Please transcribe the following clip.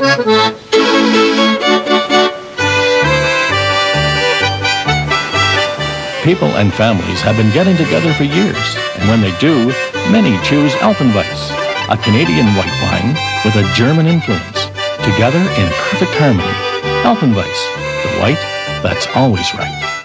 People and families have been getting together for years, and when they do, many choose Alpenweiss, a Canadian white wine with a German influence, together in perfect harmony. Alpenweiss, the white that's always right.